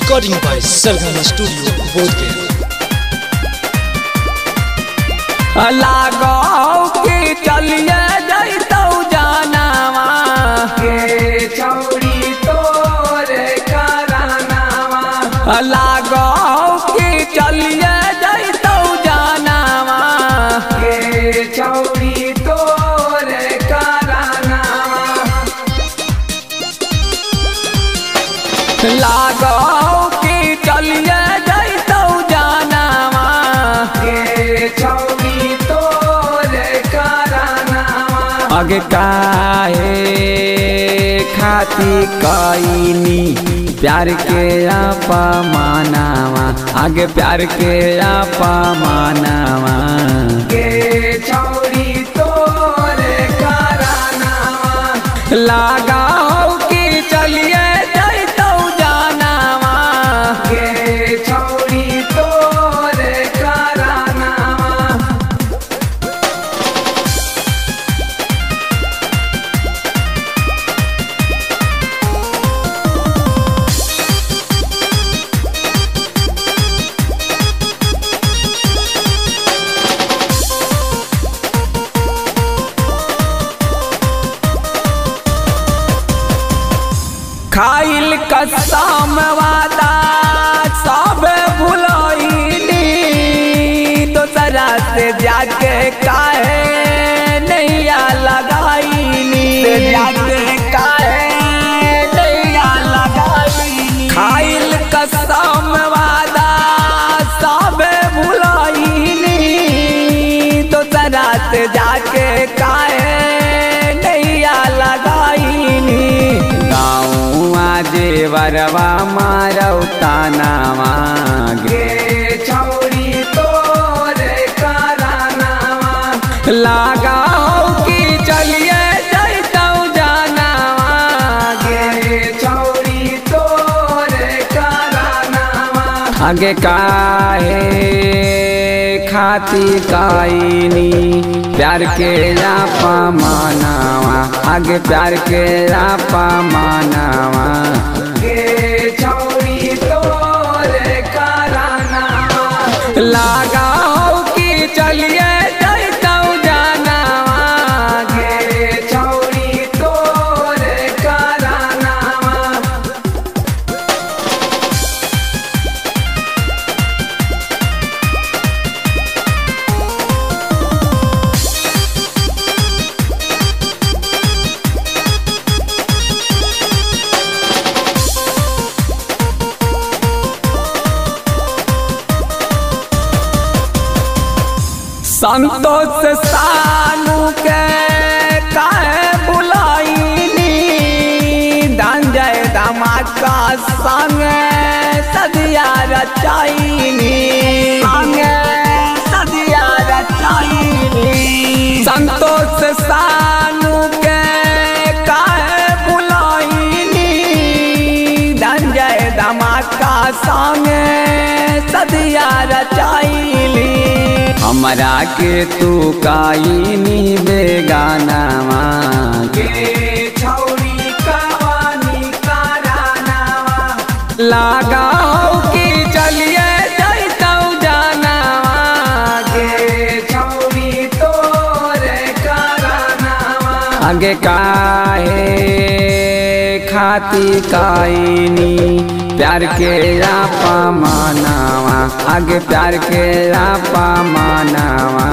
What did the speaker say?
Recording by Sargama Studio, Bodhgaya. लागो कि चलिए जैतौ जानवा के चौड़ी तोरे करानावा लागो कि चलिए जैतौ जानवा। के तोरे अगे काहे खाती कईनी प्यार के अपमानावा आगे प्यार के अपमानावा के चौड़ी तोरे करानावा लगाओ जे वरवा मारौ तानावा, गे छौरी तोरे करानावा। लगाओ कि चलिए जैतौ जानवा, गे छौरी करानावा। आगे काहे खाती काईनी प्यार के लापा मानावा। आगे प्यार के लापा मानावा। संतोष सानू के काहे बुलाईनी धंजय धमाका संग सदिया रचाईनी संग सदिया रचाईनी संतोष सानू के काहे बुलाईनी धंजय धमाका संग सदिया रचाईली हमरा के तू काईनी बेगानावा के छौरी कवानी करानावा लगाओ कि चलिए जैतौ के तोरे करानावा आगे काहे खाती कायनी प्यार के रापा मानावा आगे प्यार के रापा मानावा।